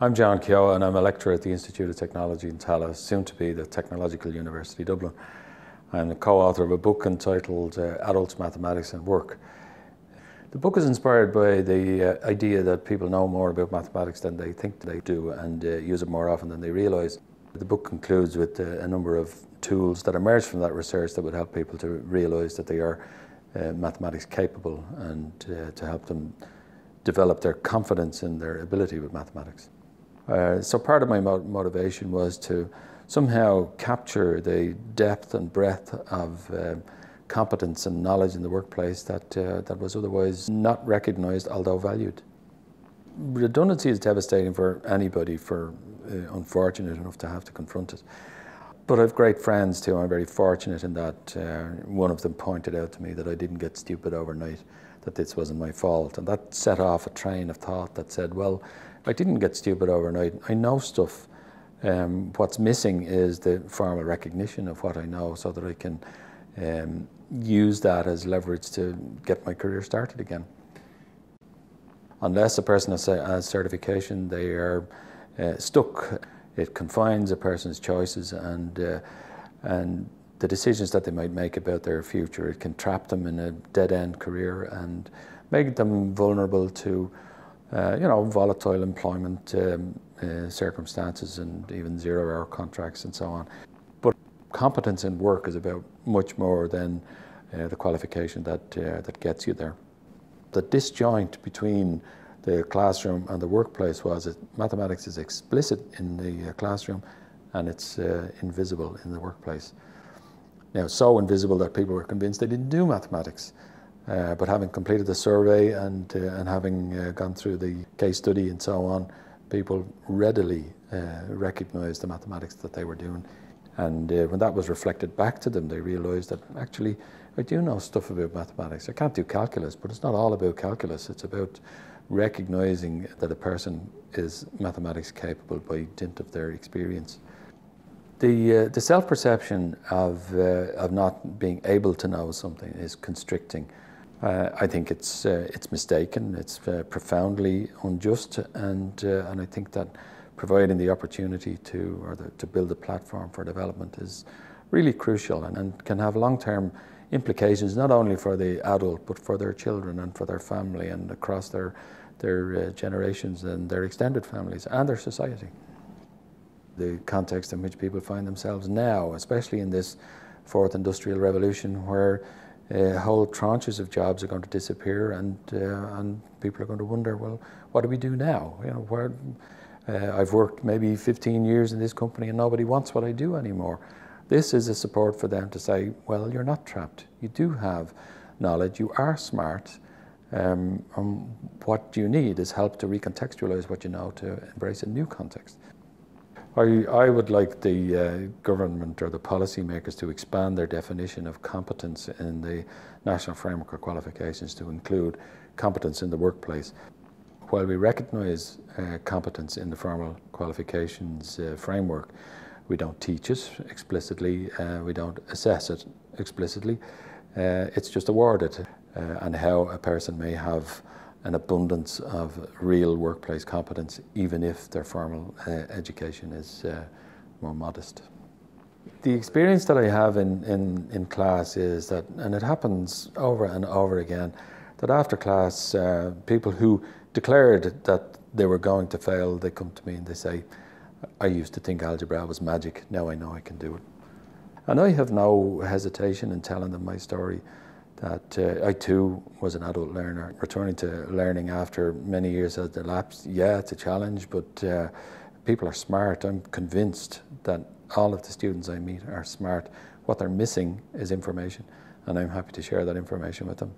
I'm John Keogh and I'm a lecturer at the Institute of Technology in Tallaght, soon to be the Technological University Dublin. I'm the co-author of a book entitled uh, Adults, Mathematics and Work. The book is inspired by the uh, idea that people know more about mathematics than they think they do and uh, use it more often than they realise. The book concludes with uh, a number of tools that emerge from that research that would help people to realise that they are uh, mathematics capable and uh, to help them develop their confidence in their ability with mathematics. Uh, so part of my mo motivation was to somehow capture the depth and breadth of uh, competence and knowledge in the workplace that, uh, that was otherwise not recognised, although valued. Redundancy is devastating for anybody, for uh, unfortunate enough to have to confront it. But I have great friends too. I'm very fortunate in that uh, one of them pointed out to me that I didn't get stupid overnight, that this wasn't my fault. And that set off a train of thought that said, well, I didn't get stupid overnight. I know stuff. Um, what's missing is the formal recognition of what I know so that I can um, use that as leverage to get my career started again. Unless a person has, has certification, they are uh, stuck it confines a person's choices and, uh, and the decisions that they might make about their future. It can trap them in a dead-end career and make them vulnerable to, uh, you know, volatile employment um, uh, circumstances and even zero-hour contracts and so on. But competence in work is about much more than uh, the qualification that, uh, that gets you there. The disjoint between the classroom and the workplace was that mathematics is explicit in the uh, classroom and it's uh, invisible in the workplace. Now, so invisible that people were convinced they didn't do mathematics. Uh, but having completed the survey and, uh, and having uh, gone through the case study and so on, people readily uh, recognized the mathematics that they were doing. And when that was reflected back to them, they realized that actually I do know stuff about mathematics. I can't do calculus, but it's not all about calculus. It's about recognizing that a person is mathematics capable by dint of their experience. The, uh, the self-perception of, uh, of not being able to know something is constricting. Uh, I think it's, uh, it's mistaken, it's uh, profoundly unjust, and, uh, and I think that providing the opportunity to, or the, to build a platform for development is really crucial and, and can have long-term implications not only for the adult but for their children and for their family and across their their generations and their extended families and their society. The context in which people find themselves now, especially in this fourth industrial revolution where uh, whole tranches of jobs are going to disappear and, uh, and people are going to wonder, well, what do we do now? You know, where, uh, I've worked maybe 15 years in this company and nobody wants what I do anymore. This is a support for them to say, well, you're not trapped. You do have knowledge, you are smart, um, what you need is help to recontextualize what you know to embrace a new context. I, I would like the uh, government or the policymakers to expand their definition of competence in the National Framework of Qualifications to include competence in the workplace. While we recognise uh, competence in the formal qualifications uh, framework, we don't teach it explicitly, uh, we don't assess it explicitly, uh, it's just awarded uh, and how a person may have an abundance of real workplace competence even if their formal uh, education is uh, more modest. The experience that I have in, in, in class is that, and it happens over and over again, that after class, uh, people who declared that they were going to fail, they come to me and they say, I used to think algebra was magic, now I know I can do it. And I have no hesitation in telling them my story that uh, I too was an adult learner. Returning to learning after many years has elapsed, yeah, it's a challenge, but uh, people are smart. I'm convinced that all of the students I meet are smart. What they're missing is information, and I'm happy to share that information with them.